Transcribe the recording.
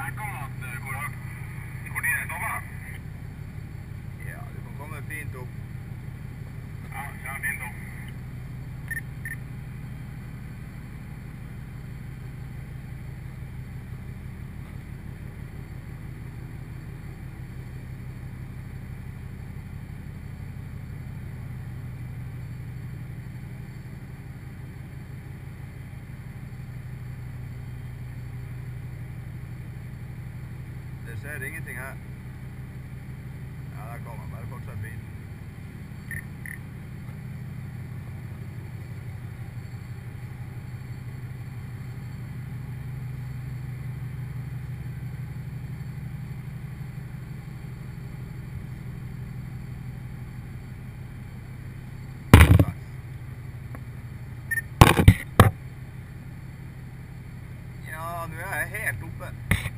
Back off there. ser ingenting her. Ja, der kommer han. Bare fortsett bilen. Ja, nå er jeg helt oppe.